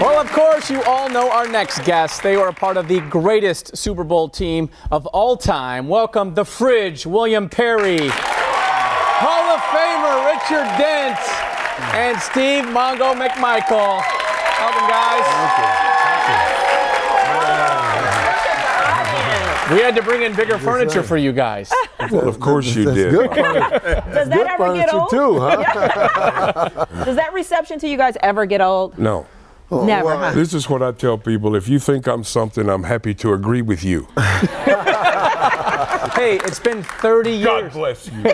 Well, of course, you all know our next guests. They are a part of the greatest Super Bowl team of all time. Welcome the Fridge, William Perry, Hall of Famer Richard Dent, and Steve Mongo McMichael. Welcome, guys. We had to bring in bigger furniture for you guys. Well, of course you did. good. Does that good ever get old? too, huh? Does that reception to you guys ever get old? No. Never, well, huh? This is what I tell people. If you think I'm something, I'm happy to agree with you. Hey, it's been 30 years. God bless you.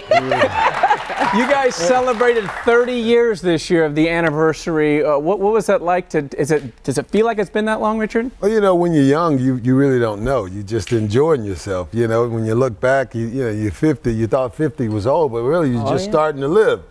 You guys celebrated 30 years this year of the anniversary. Uh, what, what was that like? To is it? Does it feel like it's been that long, Richard? Well, you know, when you're young, you, you really don't know. You're just enjoying yourself. You know, when you look back, you, you know, you're 50. You thought 50 was old, but really you're Oh, just yeah. starting to live.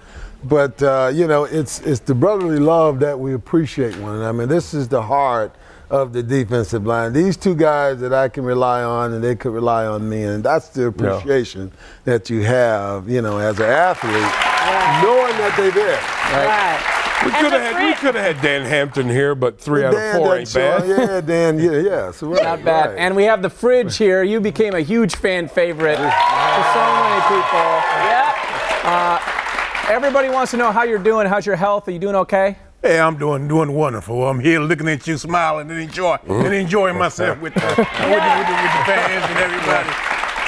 But uh, you know, it's it's the brotherly love that we appreciate one another. I mean, this is the heart of the defensive line. These two guys that I can rely on, and they could rely on me, and that's the appreciation that you have. You know, as an athlete, knowing that they're there. Right. We could the have had we could have had Dan Hampton here, but three out of four ain't show- bad. Yeah, Dan. Yeah, yeah. So right, Not bad. right. And we have the fridge here. You became a huge fan favorite for so many people. Yep. Everybody wants to know how you're doing. How's your health? Are you doing okay? Hey, I'm doing doing wonderful. I'm here looking at you, smiling and enjoy and enjoying myself with the, with, the, with, the, with the fans and everybody.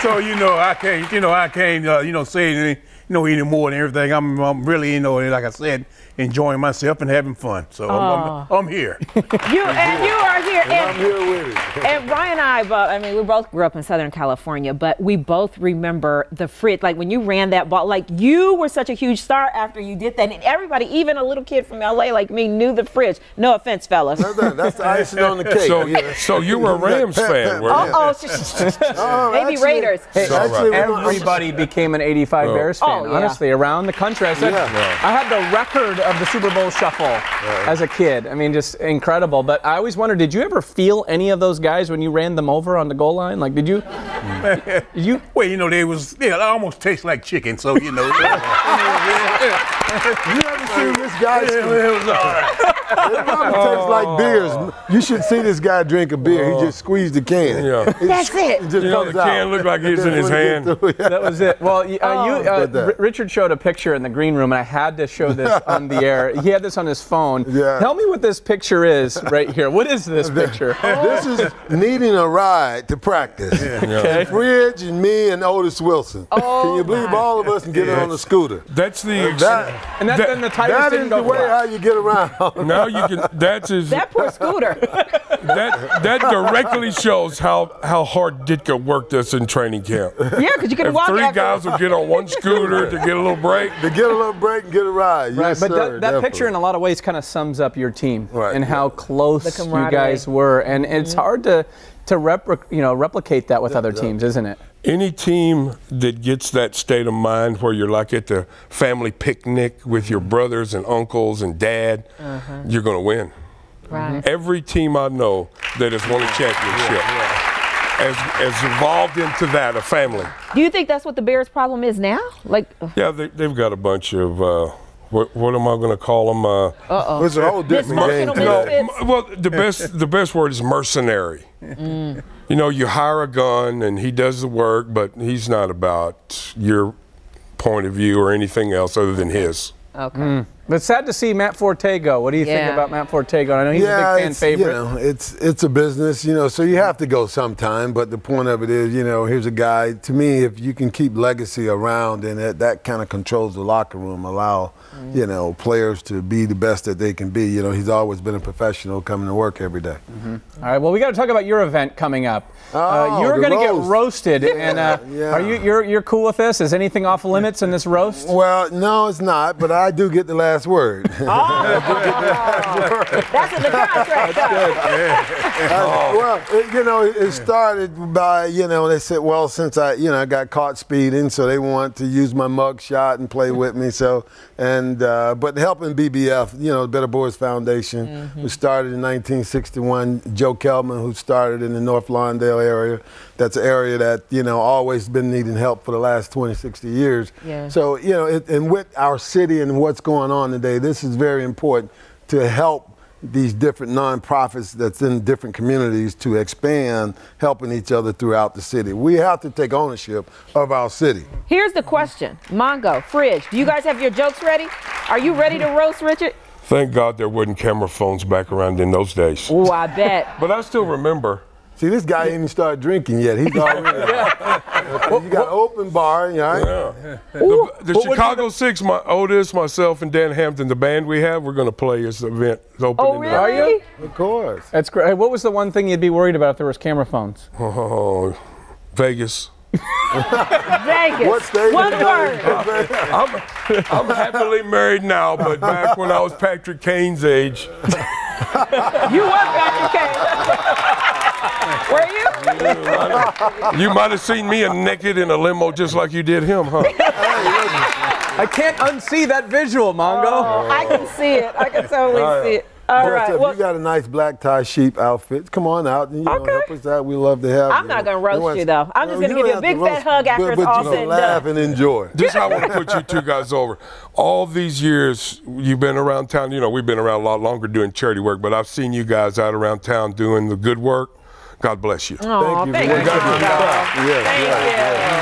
So you know, I can't you know I can't uh, you know say any, you know any more than everything. I'm I'm really you know like I said enjoying myself and having fun. So I'm, I'm, I'm here. You and you are here. I'm And, here with it. and Ryan and I, both, I mean, we both grew up in Southern California, but we both remember the Fridge. Like when you ran that ball, like you were such a huge star after you did that. And everybody, even a little kid from LA like me, knew the Fridge. No offense, fellas. That's, the- that's the icing on the cake. So, Yeah. so you were a Rams fan, were you? oh, Oh, maybe actually- Raiders. Hey, Actually, we're everybody became an 85 Bears fan, Oh, yeah. honestly, around the country. I said, Yeah. I had the record of the Super Bowl shuffle as a kid. I mean, just incredible. But I always wondered, did you ever feel any of those guys when you ran them over on the goal line? Like, did you? did you? Well, you know they was yeah, it almost tastes like chicken. So you know. You ever seen this guy? it was all right. It probably tastes like beers. You should see this guy drink a beer. He just squeezed the can. Yeah. That's it. It just You know, comes the can out. looked like it's And in his hand. gets through, yeah. That was it. Well, y- uh, you, uh, Did that. R- Richard showed a picture in the green room, and I had to show this on the air. He had this on his phone. Yeah. Tell me what this picture is right here. What is this picture? This is needing a ride to practice. Okay. Fridge and me and Otis Wilson. Oh, Can you believe my. all of us can get on a scooter? That's the ex- That, And that, then the tires that didn't is go the way flat. how you get around. now you can. That's his. That poor scooter. That that directly shows how how hard Ditka worked us in training camp. yeah, because you could If walk three after. guys would get on one scooter to get a little break. to get a little break and get a ride. Right, yes, but sir, that, that picture in a lot of ways kind of sums up your team Right, and how close you. Guys were, and it's mm-hmm. hard to to repri- you know replicate that with other teams, isn't it? Any team that gets that state of mind where you're like at the family picnic with your brothers and uncles and dad, uh-huh. you're going to win. Right. Mm-hmm. Every team I know that has won a championship has, has evolved into that, a family. Do you think that's what the Bears' problem is now? Like, Yeah, they, they've got a bunch of, uh, what, what am I going to call them? Uh, Uh-oh, It's a whole different game no, well, the best the best word is mercenary. Mm. You know, you hire a gun and he does the work, but he's not about your point of view or anything else other than his. okay. Mm. But sad to see Matt Forte go. What do you think about Matt Forte going? I know he's yeah, a big fan it's, favorite. You know, it's it's a business, you know, so you have to go sometime. But the point of it is, you know, here's a guy. To me, if you can keep legacy around, and that, that kind of controls the locker room, allow Mm-hmm. you know players to be the best that they can be. You know, he's always been a professional coming to work every day. All right. Well, we got to talk about your event coming up. uh, Oh, you're going to get roast. roasted, and uh, Yeah. are you you're you're cool with this? Is anything off limits in this roast? Well, no, it's not, but I do get the last word. That's in the contract. Uh, well, it, you know, it started by, you know, they said, well, since I, you know, I got caught speeding, so they want to use my mug shot and play with me. So, and, uh, but helping BBF, you know, the Better Boys Foundation, who started in 1961, Joe Kellman, who started in the North Lawndale area. That's an area that, you know, always been needing help for the last 20, 60 years. Yeah. So, you know, it, and with our city and what's going on today, this is very important to help these different nonprofits that's in different communities to expand helping each other throughout the city. We have to take ownership of our city. Here's the question Mongo, Fridge, do you guys have your jokes ready? Are you ready to roast Richard? Thank God there wasn't camera phones back around in those days. Oh, I bet. But I still remember. See, this guy ain't even started drinking yet. He's already. you got an open bar, you know? Yeah. The, the Chicago Six, my Otis, myself, and Dan Hampton, the band we have, we're going to play this event. It's opening Oh, night. Are really? Oh, you? Of course. That's great. Hey, What was the one thing you'd be worried about if there was camera phones? Oh, Vegas. Vegas. What state? One word. I'm, I'm happily married now, but back when I was Patrick Kane's age, You were Patrick Kane. were you? you might have seen me naked in a limo just like you did him, huh? I can't unsee that visual, Mongo. Oh, I can see it. I can totally All right. see it. All Well, right. if Well, you got a nice black tie sheep outfit, come on out and you know, Okay. help us out. We love to have I'm you. not gonna roast want- you, though. I'm just gonna give you a big fat hug after but, it's but all you said and laugh done. and enjoy. This I want to put you two guys over. All these years you've been around town, you know, we've been around a lot longer doing charity work, but I've seen you guys out around town doing the good work. God bless you. Aw, you thank very you. much. Mongo. Yes, Thank yes, you.